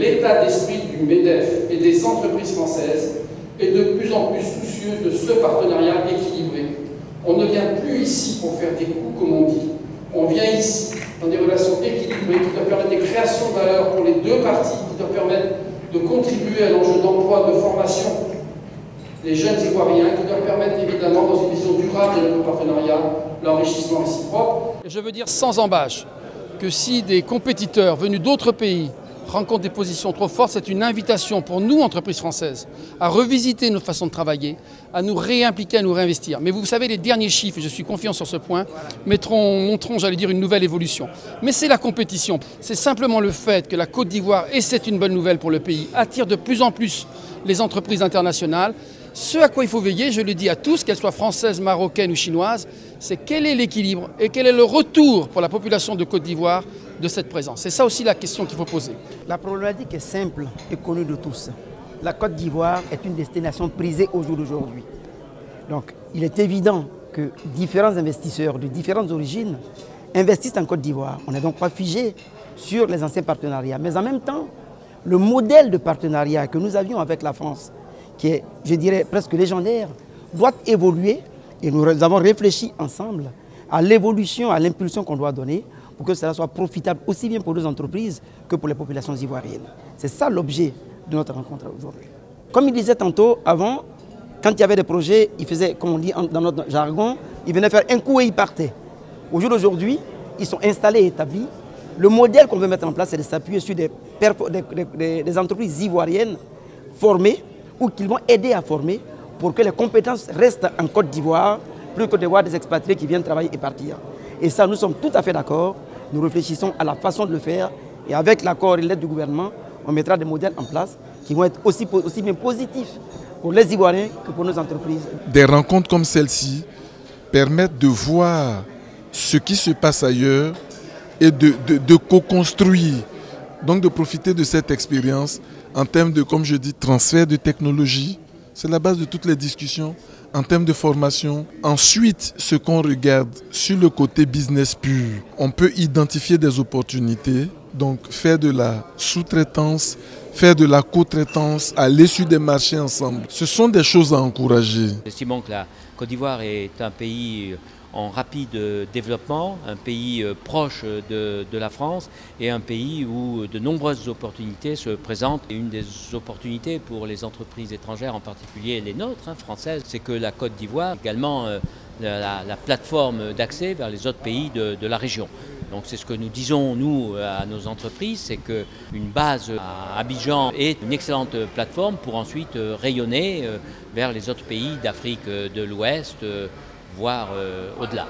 l'état d'esprit du MEDEF et des entreprises françaises est de plus en plus soucieux de ce partenariat équilibré. On ne vient plus ici pour faire des coups, comme on dit. On vient ici dans des relations équilibrées qui doivent permettre des créations de valeur pour les deux parties, qui doivent permettre de contribuer à l'enjeu d'emploi, de formation des jeunes Ivoiriens, qui doivent permettre évidemment, dans une vision durable de notre partenariat, l'enrichissement réciproque. Je veux dire sans embâche que si des compétiteurs venus d'autres pays rencontrent des positions trop fortes, c'est une invitation pour nous, entreprises françaises, à revisiter nos façons de travailler, à nous réimpliquer, à nous réinvestir. Mais vous savez, les derniers chiffres, et je suis confiant sur ce point, mettront, montreront, j'allais dire, une nouvelle évolution. Mais c'est la compétition. C'est simplement le fait que la Côte d'Ivoire, et c'est une bonne nouvelle pour le pays, attire de plus en plus les entreprises internationales. Ce à quoi il faut veiller, je le dis à tous, qu'elles soient françaises, marocaines ou chinoises, c'est quel est l'équilibre et quel est le retour pour la population de Côte d'Ivoire de cette présence. C'est ça aussi la question qu'il faut poser. La problématique est simple et connue de tous. La Côte d'Ivoire est une destination prisée au jour d'aujourd'hui. Donc il est évident que différents investisseurs de différentes origines investissent en Côte d'Ivoire. On n'est donc pas figé sur les anciens partenariats. Mais en même temps, le modèle de partenariat que nous avions avec la France, qui est, je dirais, presque légendaire, doit évoluer et nous avons réfléchi ensemble à l'évolution, à l'impulsion qu'on doit donner pour que cela soit profitable aussi bien pour nos entreprises que pour les populations ivoiriennes. C'est ça l'objet de notre rencontre aujourd'hui. Comme il disait tantôt, avant, quand il y avait des projets, il faisait, comme on dit dans notre jargon, il venait faire un coup et il partait. Au jour d'aujourd'hui, ils sont installés et établis. Le modèle qu'on veut mettre en place, c'est de s'appuyer sur des entreprises ivoiriennes formées ou qu'ils vont aider à former pour que les compétences restent en Côte d'Ivoire, plus que de voir des expatriés qui viennent travailler et partir. Et ça, nous sommes tout à fait d'accord. Nous réfléchissons à la façon de le faire et avec l'accord et l'aide du gouvernement, on mettra des modèles en place qui vont être aussi, bien positifs pour les Ivoiriens que pour nos entreprises. Des rencontres comme celle-ci permettent de voir ce qui se passe ailleurs et de, de co-construire. Donc de profiter de cette expérience en termes de, comme je dis, transfert de technologie. C'est la base de toutes les discussions en termes de formation. Ensuite, ce qu'on regarde sur le côté business pur, on peut identifier des opportunités, donc faire de la sous-traitance, faire de la co-traitance, aller sur des marchés ensemble. Ce sont des choses à encourager. Estimons que la Côte d'Ivoire est un pays en rapide développement, un pays proche de, la France et un pays où de nombreuses opportunités se présentent. Et une des opportunités pour les entreprises étrangères, en particulier les nôtres, hein, françaises, c'est que la Côte d'Ivoire également euh, la, la, plateforme d'accès vers les autres pays de, de la région. Donc c'est ce que nous disons, nous, à nos entreprises, c'est qu'une base à Abidjan est une excellente plateforme pour ensuite rayonner vers les autres pays d'Afrique de l'Ouest, voire euh, au-delà.